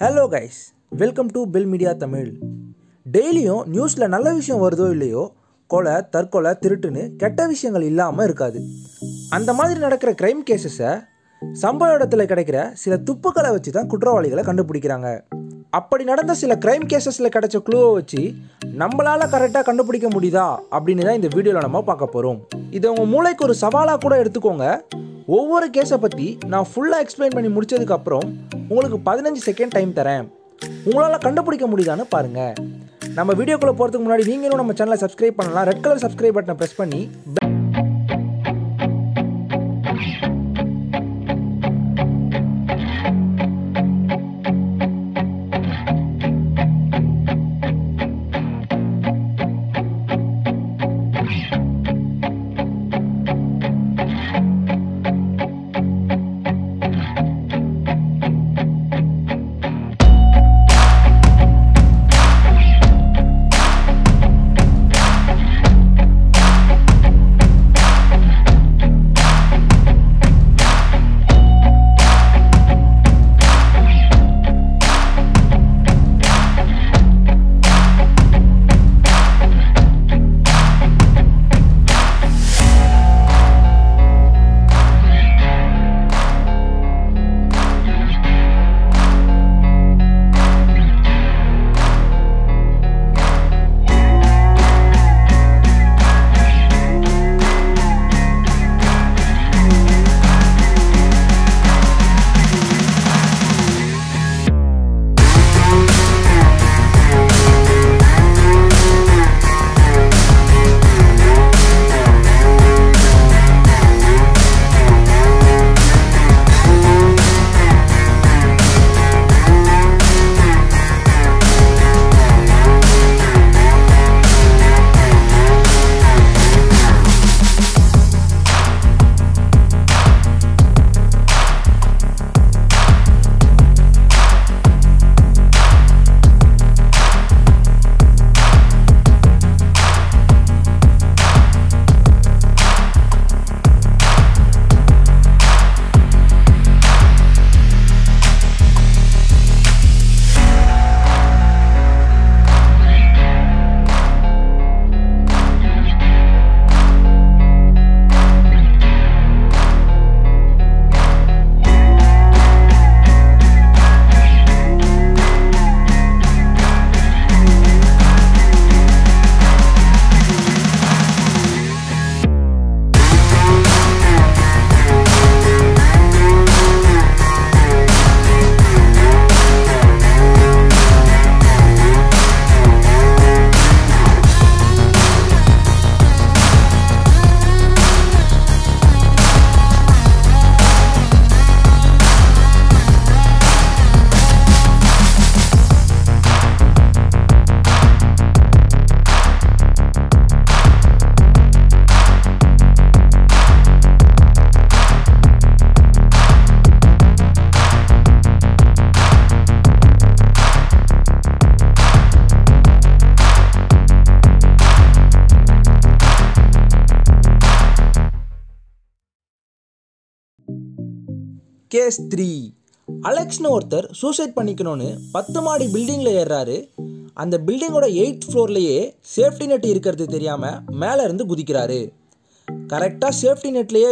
Hello guys welcome to Bill Media Tamil டெய்லியும் நியூஸில் நல்ல விஷயம் வருதோ இல்லையோ கொலை தற்கொலை திருட்டுன்னு கெட்ட விஷயங்கள் இல்லாமல் இருக்காது. அந்த மாதிரி நடக்கிற க்ரைம் கேசஸை சம்பவ இடத்துல கிடைக்கிற சில துப்புக்களை வச்சு தான் குற்றவாளிகளை கண்டுபிடிக்கிறாங்க. அப்படி நடந்த சில க்ரைம் கேசஸில் கிடைச்ச க்ளூவை வச்சு நம்மளால் கரெக்டாக கண்டுபிடிக்க முடியுதா அப்படின்னு தான் இந்த வீடியோவில் நம்ம பார்க்க போகிறோம் இதை உங்கள் மூளைக்கு ஒரு சவாலாக கூட எடுத்துக்கோங்க. ஒவ்வொரு கேஸை பற்றி நான் ஃபுல்லாக எக்ஸ்பிளைன் பண்ணி முடித்ததுக்கப்புறம் உங்களுக்கு பதினஞ்சு செகண்ட் டைம் தரேன். உங்களால் கண்டுபிடிக்க முடியுதான்னு பாருங்கள் நம்ம வீடியோக்குள்ளே போகிறதுக்கு முன்னாடி நீங்களும் நம்ம சேனலை சப்ஸ்கிரைப் பண்ணலாம். ரெட் கலர் சப்ஸ்கிரைப் பட்டனை ப்ரெஸ் பண்ணி கேஸ் த்ரீ. அலெக்ஸ்னு ஒருத்தர் சூசைட் பண்ணிக்கணும்னு பத்து மாடி பில்டிங்கில் ஏறுறாரு. அந்த பில்டிங்கோட எயிட் ஃப்ளோர்லேயே சேஃப்டி நெட் இருக்கிறது தெரியாமல் மேலே இருந்து குதிக்கிறாரு. கரெக்டாக சேஃப்டி நெட்லேயே